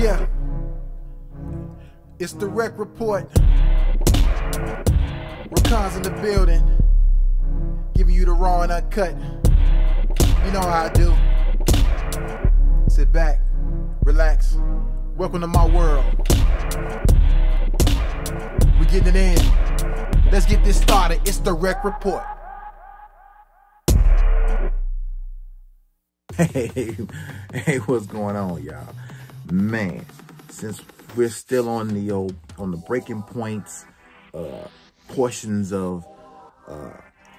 Yeah. It's the Rekk report. Rekkhan's in the building. Giving you the raw and uncut. You know how I do. Sit back, relax. Welcome to my world. We getting it in. Let's get this started. It's the Rekk report. Hey, hey, what's going on, y'all? Man, since we're still on the old, on the breaking points, uh, portions of, uh,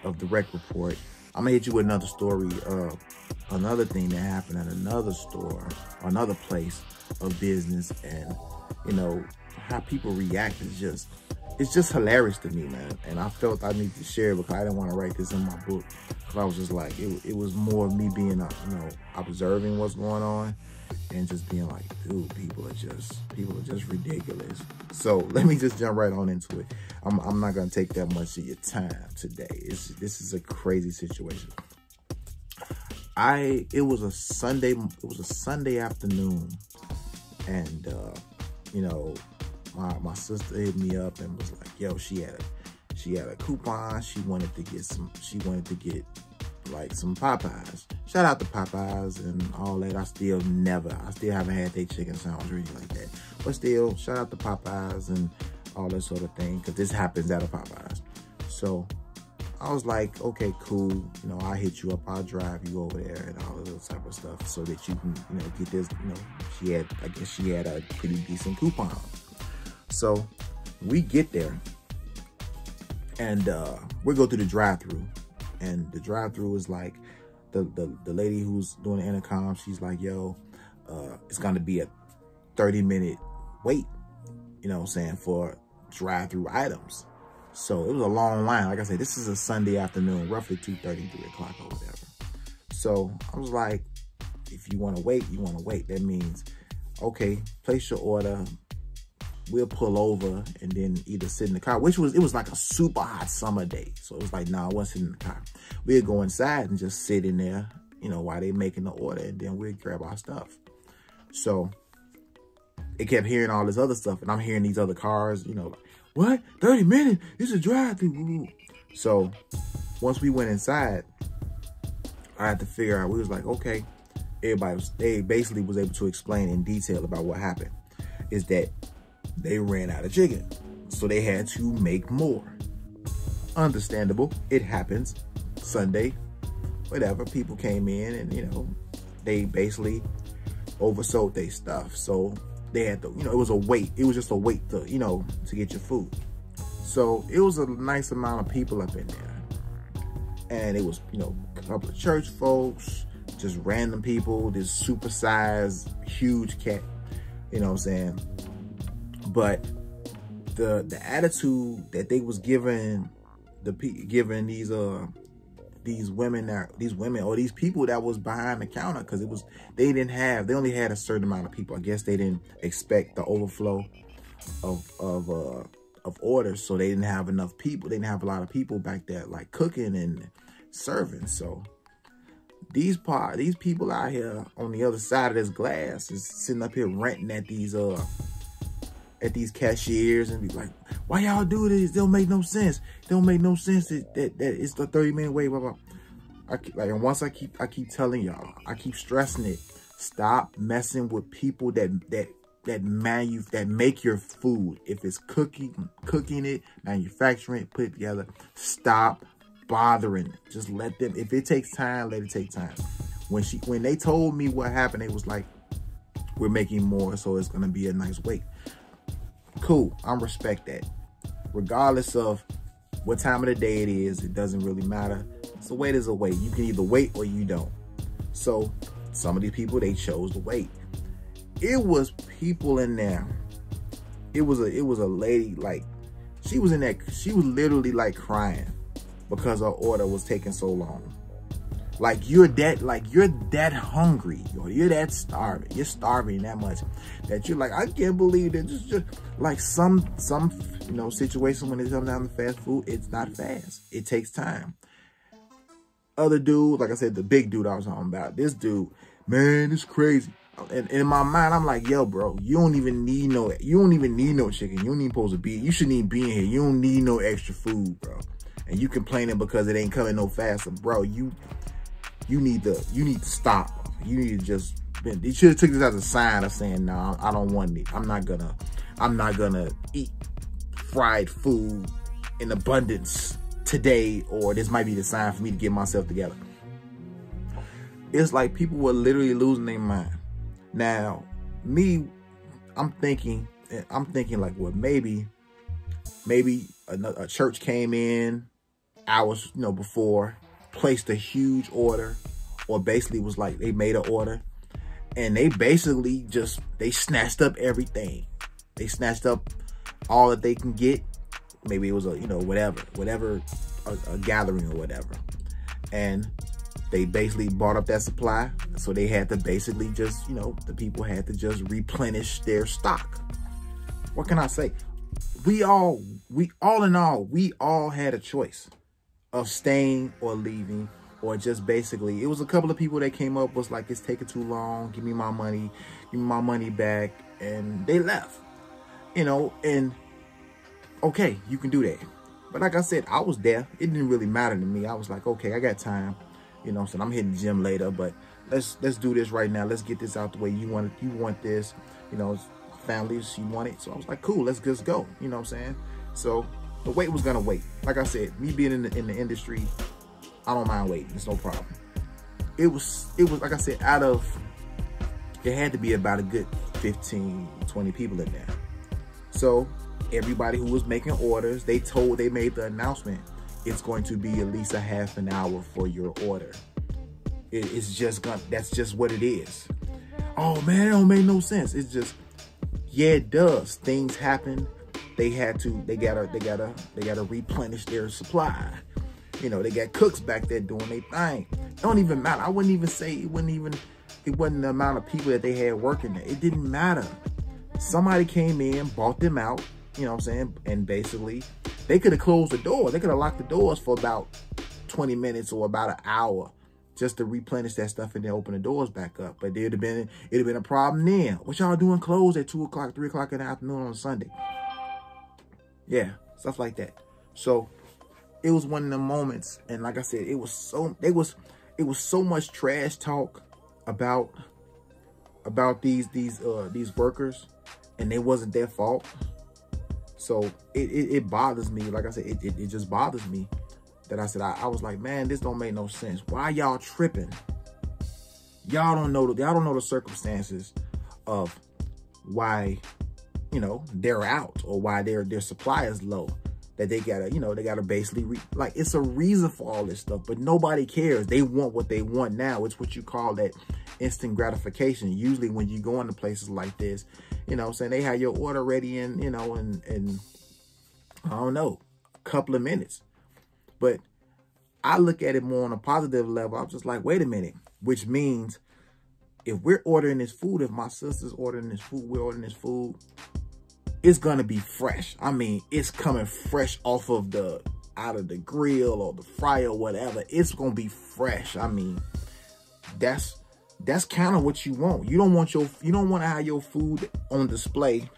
of the Rekk report, I'm gonna hit you with another story, uh, another thing that happened at another store, another place of business, and you know how people react is just, it's just hilarious to me, man. And I felt I need to share because I didn't want to write this in my book. Cause I was just like, it, it was more of me being, uh, you know, observing what's going on and just being like, dude, people are just, people are just ridiculous. So let me just jump right on into it. I'm, I'm not to take that much of your time today. It's, this is a crazy situation. I, it was a Sunday, it was a Sunday afternoon and, uh, you know, my, my sister hit me up and was like, yo, she had a, she had a coupon. She wanted to get some, she wanted to get like some Popeyes. Shout out to Popeyes and all that. I still never, I still haven't had their chicken sandwich anything like that. But still, shout out to Popeyes and all that sort of thing, because this happens at a Popeyes. So I was like, okay, cool. You know, I'll hit you up. I'll drive you over there and all of those type of stuff so that you can, you know, get this, you know, she had, I guess she had a pretty decent coupon. So we get there and uh, we go through the drive through and the drive through is like the, the, the lady who's doing the intercom. She's like, yo, uh, it's to be a 30 minute wait, you know what I'm saying, for drive through items. So it was a long line. Like I said, this is a Sunday afternoon, roughly 2 30, 3 o'clock or whatever. So I was like, if you want to wait, you want to wait. That means, okay, place your order, we'll pull over and then either sit in the car, which was, it was like a super hot summer day. So it was like, nah, I wasn't sitting in the car. We'd go inside and just sit in there, you know, while they making the order and then we'd grab our stuff. So it kept hearing all this other stuff and I'm hearing these other cars, you know, like, what? 30 minutes? It's a drive through. So once we went inside, I had to figure out, we was like, okay, everybody was, they basically was able to explain in detail about what happened is that they ran out of chicken. So they had to make more. Understandable. It happens. Sunday, whatever. People came in and, you know, they basically oversold their stuff. So they had to, you know, it was a wait. It was just a wait to, you know, to get your food. So it was a nice amount of people up in there. And it was, you know, a couple of church folks, just random people, this supersized, huge cat, you know what I'm saying? But the the attitude that they was giving the giving these uh these women that these women or these people that was behind the counter because it was they didn't have they only had a certain amount of people. I guess they didn't expect the overflow of of uh of orders so they didn't have enough people they didn't have a lot of people back there like cooking and serving. So these part these people out here on the other side of this glass is sitting up here renting at these uh at these cashiers and be like, why y'all do this? They don't make no sense. They don't make no sense that, that, that it's the 30 minute wait, blah, blah. I keep, like, and once I keep, I keep telling y'all, I keep stressing it. Stop messing with people that, that, that manu that make your food. If it's cooking, cooking it, manufacturing it, put it together, stop bothering. Just let them, if it takes time, let it take time. When she, when they told me what happened, it was like, we're making more, so it's to be a nice wait. Cool. I respect that. Regardless of what time of the day it is, it doesn't really matter. So wait is a wait. You can either wait or you don't. So some of these people, they chose to wait. It was people in there. It was a it was a lady like she was in that She was literally like crying because her order was taking so long. Like you're that, like you're that hungry, or you're that starving. You're starving that much that you're like, I can't believe that. Just, just like some, some, you know, situation when it comes down to fast food, it's not fast. It takes time. Other dude, like I said, the big dude I was talking about. This dude, man, it's crazy. and in my mind, I'm like, yo, bro, you don't even need no, you don't even need no chicken. You don't even supposed to be, you shouldn't even be in here. You don't need no extra food, bro. And you complaining because it ain't coming no faster, bro. You, you need to, you need to stop. You need to just, you should have took this as a sign of saying, no, nah, I don't want it. I'm not gonna, I'm not gonna eat fried food in abundance today, or this might be the sign for me to get myself together. It's like people were literally losing their mind. Now, me, I'm thinking, I'm thinking like, well, maybe, maybe a, a church came in hours, you know, before, placed a huge order, or basically was like they made an order, and they basically just they snatched up everything. They snatched up all that they can get. Maybe it was a you know whatever, whatever, a, a gathering or whatever, and they basically bought up that supply. So they had to basically just, you know, the people had to just replenish their stock. What can I say? We all, we all in all, we all had a choice of staying or leaving or just basically, it was a couple of people that came up was like, it's taking too long. Give me my money, give me my money back. And they left, you know, and okay, you can do that. But like I said, I was there. It didn't really matter to me. I was like, okay, I got time. You know, so I'm hitting the gym later, but let's let's do this right now. Let's get this out the way. You want it you want this, you know, families, you want it. So I was like, cool, let's just go. You know what I'm saying? So the wait was gonna wait. Like I said, me being in the, in the industry, I don't mind waiting. It's no problem. It was it was like I said, out of it had to be about a good 15, 20 people in there. So everybody who was making orders, they told they made the announcement it's going to be at least a half an hour for your order. It, it's just gonna, that's just what it is. Oh man, it don't make no sense. It's just, yeah, it does. Things happen. They had to, they gotta, they gotta, they gotta replenish their supply. You know, they got cooks back there doing their thing. It don't even matter. I wouldn't even say it wouldn't even, it wasn't the amount of people that they had working there. It didn't matter. Somebody came in, bought them out, you know what I'm saying? And basically they could have closed the door. They could have locked the doors for about 20 minutes or about an hour just to replenish that stuff and then open the doors back up. But it'd have been it'd have been a problem then. What y'all doing closed at two o'clock, three o'clock in the afternoon on Sunday? Yeah, stuff like that. So it was one of the moments, and like I said, it was so it was it was so much trash talk about about these these uh these workers, and it wasn't their fault. So it, it, it, bothers me. Like I said, it, it, it just bothers me that I said, I, I, was like, man, this don't make no sense. Why y'all tripping? Y'all don't know, y'all don't know the circumstances of why, you know, they're out or why their, their supply is low. That they gotta, you know, they gotta basically, like, it's a reason for all this stuff, but nobody cares. They want what they want now. It's what you call that instant gratification. Usually when you go into places like this, you know, saying they have your order ready in, you know, in, in, I don't know, a couple of minutes. But I look at it more on a positive level. I'm just like, wait a minute, which means if we're ordering this food, if my sister's ordering this food, we're ordering this food, it's gonna be fresh. I mean, it's coming fresh off of the out of the grill or the fryer or whatever. It's gonna be fresh. I mean, that's that's kind of what you want. You don't want your you don't want to have your food on display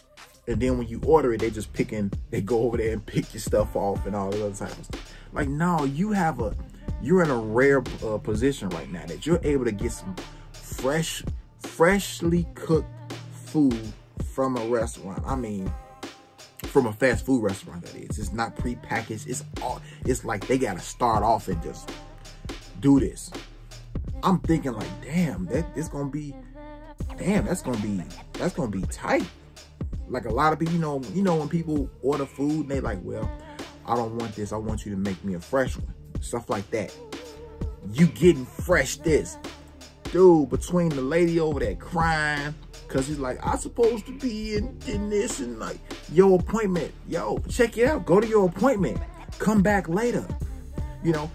and then when you order it, they just picking, they go over there and pick your stuff off and all the other type of stuff. Like, no, you have a, you're in a rare uh, position right now that you're able to get some fresh, freshly cooked food from a restaurant. I mean, from a fast food restaurant, that is. It's not pre-packaged. It's all, it's like they got to start off and just do this. I'm thinking like, damn, that it's gonna be, damn, that's gonna be, that's gonna be tight. Like a lot of people, you know, you know when people order food and they like, well, I don't want this. I want you to make me a fresh one. Stuff like that. You getting fresh this. Dude, between the lady over there crying, cause he's like, I'm supposed to be in, in this and like your appointment. Yo, check it out. Go to your appointment. Come back later. You know,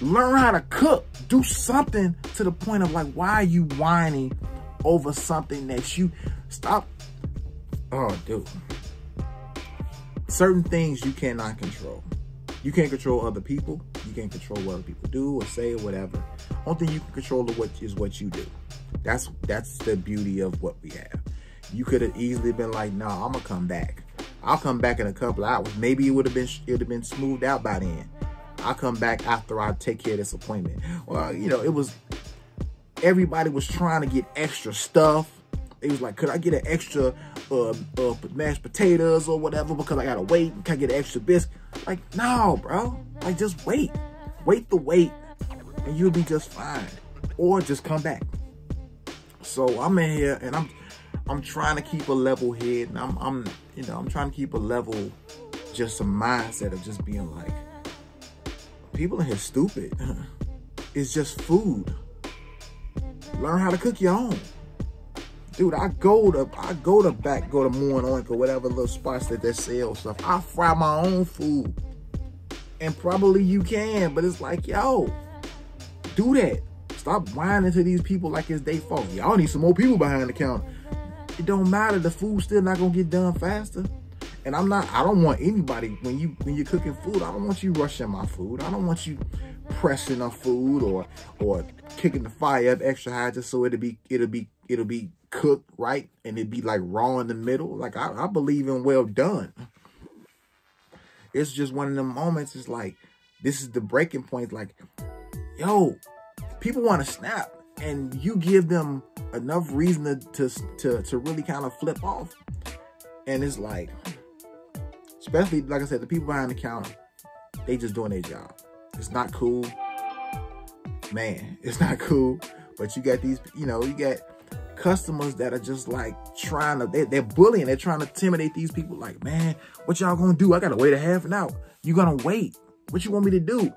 learn how to cook. Do something to the point of like, why are you whining over something that you stop? Oh, dude. Certain things you cannot control. You can't control other people. You can't control what other people do or say or whatever. Only thing you can control is what you do. That's that's the beauty of what we have. You could have easily been like, "No, nah, I'm gonna come back. I'll come back in a couple hours. Maybe it would have been it would have been smoothed out by then. I'll come back after I take care of this appointment." Well, you know, it was everybody was trying to get extra stuff. It was like, could I get an extra uh, uh, mashed potatoes or whatever because I gotta wait? Can I get an extra biscuit? Like, no, bro. Like, just wait. Wait the wait, and you'll be just fine. Or just come back. So I'm in here, and I'm I'm trying to keep a level head, and I'm I'm you know I'm trying to keep a level, just a mindset of just being like, people in here stupid. it's just food. Learn how to cook your own. Dude, I go to I go to back, go to Moon Oink or whatever little spots that they sell stuff. I fry my own food. And probably you can, but it's like, yo, do that. Stop whining to these people like it's their fault. Y'all need some more people behind the counter. It don't matter. The food's still not gonna get done faster. And I'm not, I don't want anybody, when you when you're cooking food, I don't want you rushing my food. I don't want you pressing a food or or kicking the fire up extra high just so it'll be it'll be it'll be cooked right and it'd be like raw in the middle. Like I, I believe in well done. It's just one of them moments. It's like this is the breaking point. Like, yo, people want to snap, and you give them enough reason to to to, to really kind of flip off. And it's like, especially like I said, the people behind the counter, they just doing their job. It's not cool, man. It's not cool. But you got these, you know, you got customers that are just like trying to, they, they're bullying. They're trying to intimidate these people. Like, man, what y'all gonna do? I gotta wait a half an hour. You gonna wait? What you want me to do?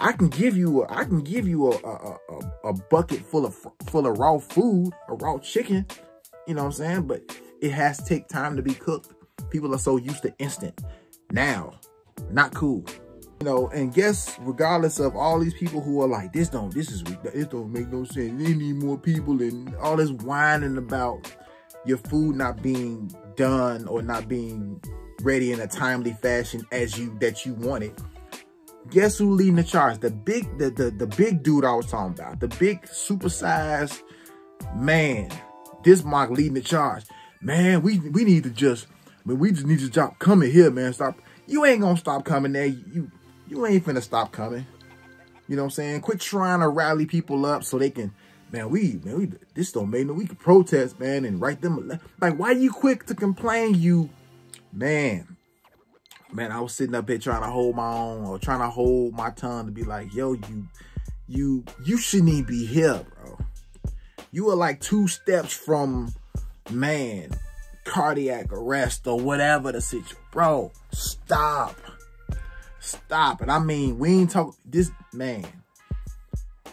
I can give you, a, I can give you a, a, a, a bucket full of full of raw food, a raw chicken. You know what I'm saying? But it has to take time to be cooked. People are so used to instant. Now, not cool you know, and guess regardless of all these people who are like, this don't, this is, this don't make no sense. They need more people and all this whining about your food not being done or not being ready in a timely fashion as you, that you want it. Guess who leading the charge? The big, the, the, the big dude I was talking about, the big supersized man, this Mark leading the charge. Man, we, we need to just, I mean, we just need to stop coming here, man. Stop. You ain't gonna stop coming there. You, you ain't finna stop coming. You know what I'm saying? Quit trying to rally people up so they can, man, we, man, we, this don't make no, we can protest, man, and write them, like, why you quick to complain, you, man, man, I was sitting up here trying to hold my own or trying to hold my tongue to be like, yo, you, you, you shouldn't even be here, bro. You are like two steps from, man, cardiac arrest or whatever the situation. Bro, stop. Stop it. I mean, we ain't talk this man.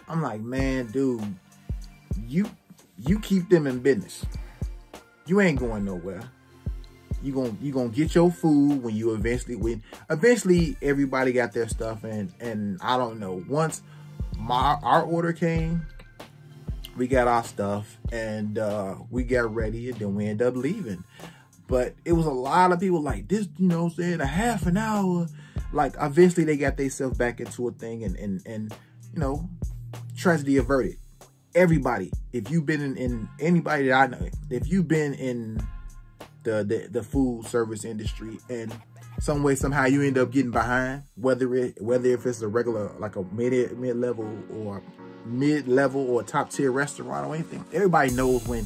I'm like, man, dude, you you keep them in business. You ain't going nowhere. You going you gonna get your food when you eventually when eventually everybody got their stuff and and I don't know. Once my our order came, we got our stuff and uh we got ready and then we end up leaving. But it was a lot of people like this, you know, saying a half an hour like eventually they got themselves back into a thing and and and you know tragedy averted everybody if you've been in, in anybody that i know if you've been in the, the the food service industry and some way somehow you end up getting behind whether it whether if it's a regular like a mid mid level or mid level or top tier restaurant or anything everybody knows when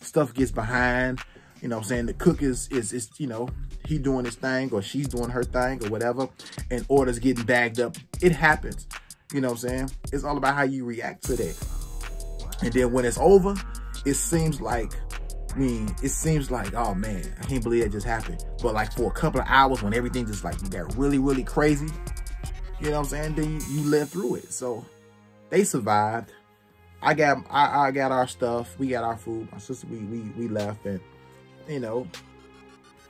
stuff gets behind you know i'm saying the cook is is is you know he doing his thing or she's doing her thing or whatever, and orders getting bagged up. It happens. You know what I'm saying? It's all about how you react to that. And then when it's over, it seems like, I mean, it seems like, oh man, I can't believe that just happened. But like for a couple of hours when everything just like got really, really crazy, you know what I'm saying? Then you, you live through it. So they survived. I got I, I got our stuff. We got our food. My sister, we we we left and you know,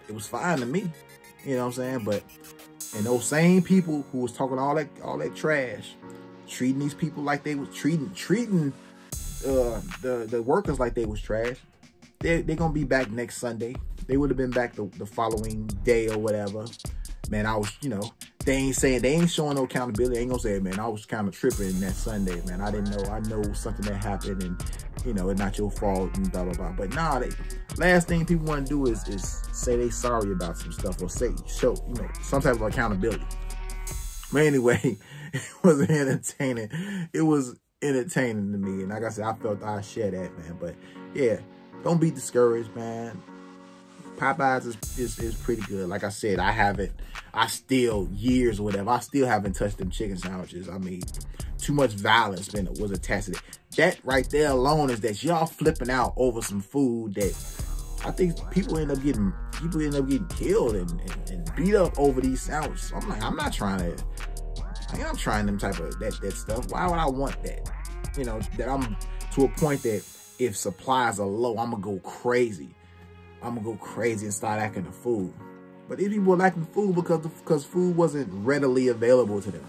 it was fine to me. You know what I'm saying? But and those same people who was talking all that all that trash, treating these people like they was treating treating uh, the the workers like they was trash. They they gonna be back next Sunday. They would have been back the, the following day or whatever. Man, I was you know they ain't saying they ain't showing no accountability. They ain't gonna say, man, I was kind of tripping that Sunday, man. I didn't know. I know something that happened, and you know, it's not your fault and blah blah blah. But nah, they last thing people want to do is is say they sorry about some stuff or say show you know some type of accountability. But anyway, it was entertaining. It was entertaining to me, and like I said, I felt I share that man. But yeah, don't be discouraged, man. Popeyes is, is, is pretty good. Like I said, I haven't, I still, years or whatever, I still haven't touched them chicken sandwiches. I mean, too much violence been was attached to it. That right there alone is that y'all flipping out over some food that I think people end up getting people end up getting killed and, and, and beat up over these sandwiches. I'm like, I'm not trying to I am trying them type of that that stuff. Why would I want that? You know, that I'm to a point that if supplies are low, I'm gonna go crazy. I'm gonna go crazy and start acting the food. But these people were lacking food because because food wasn't readily available to them.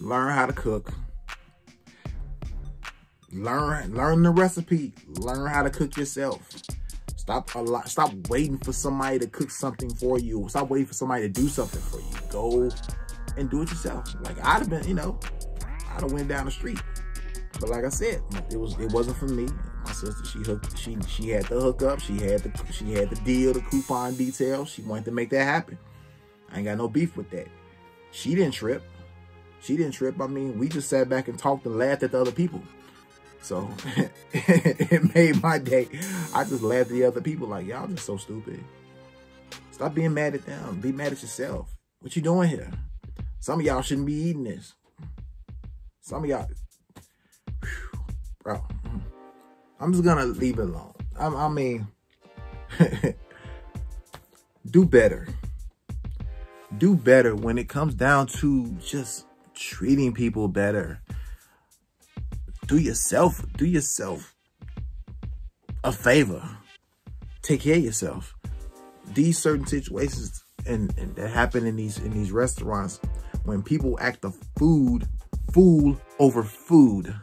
Learn how to cook. Learn learn the recipe. Learn how to cook yourself. Stop a lot. Stop waiting for somebody to cook something for you. Stop waiting for somebody to do something for you. Go and do it yourself. Like I'd have been, you know, I'd have went down the street. But like I said, it was it wasn't for me. My sister, she hooked, she she had the hookup, she had the she had the deal, the coupon details. She wanted to make that happen. I ain't got no beef with that. She didn't trip. She didn't trip. I mean, we just sat back and talked and laughed at the other people. So it made my day. I just laughed at the other people like, y'all just so stupid. Stop being mad at them. Be mad at yourself. What you doing here? Some of y'all shouldn't be eating this. Some of y'all, bro. Mm. I'm just gonna leave it alone. I, I mean, do better. Do better when it comes down to just treating people better. Do yourself, do yourself a favor. Take care of yourself. These certain situations and, and that happen in these in these restaurants when people act the food fool over food.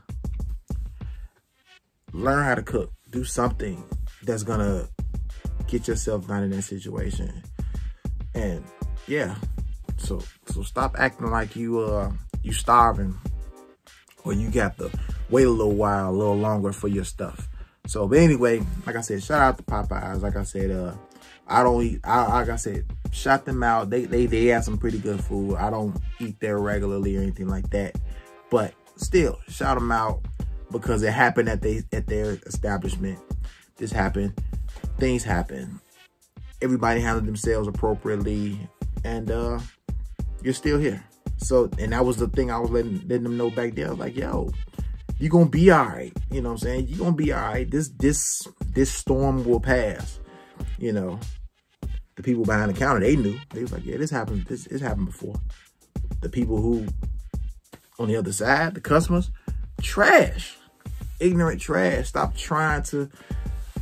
Learn how to cook. Do something that's gonna get yourself down in that situation. And yeah, so so stop acting like you uh you starving or you got to wait a little while, a little longer for your stuff. So, but anyway, like I said, shout out to Popeyes. Like I said, uh, I don't eat. I, like I said, shout them out. They they they have some pretty good food. I don't eat there regularly or anything like that, but still, shout them out because it happened at they at their establishment. This happened. Things happen. Everybody handled themselves appropriately, and uh, you're still here. So, and that was the thing I was letting letting them know back there. like, yo, you're gonna be all right. You know what I'm saying? You're gonna be all right. This this this storm will pass. You know, the people behind the counter, they knew. They was like, yeah, this happened. This, this happened before. The people who on the other side, the customers, trash. Ignorant trash. Stop trying to,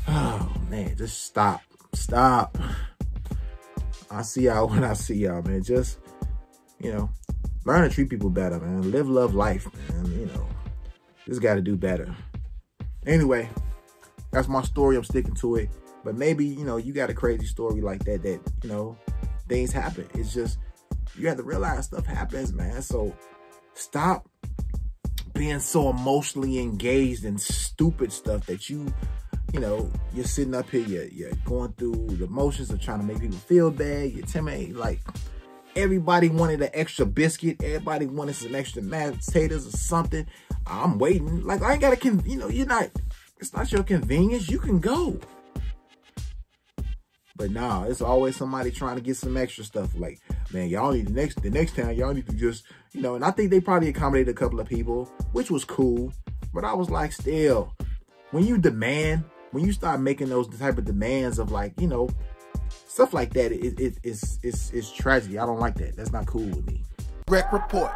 oh man, just stop. Stop. I see y'all when I see y'all, man. Just, you know, learn to treat people better, man. Live, love life, man. You know, just got to do better. Anyway, that's my story. I'm sticking to it. But maybe, you know, you got a crazy story like that, that, you know, things happen. It's just, you have to realize stuff happens, man. So stop being so emotionally engaged in stupid stuff that you, you know, you're sitting up here, you're, you're going through the motions of trying to make people feel bad. You're timid. Like, everybody wanted an extra biscuit. Everybody wanted some extra mashed potatoes or something. I'm waiting. Like, I ain't got to, you know, you're not, it's not your convenience. You can go. But nah, it's always somebody trying to get some extra stuff. Like, man, y'all need the next the next time y'all need to just, you know, and I think they probably accommodated a couple of people, which was cool. But I was like, still, when you demand, when you start making those type of demands of like, you know, stuff like that, it, it, it's, it's, it's tragedy. I don't like that. That's not cool with me. Rekk report.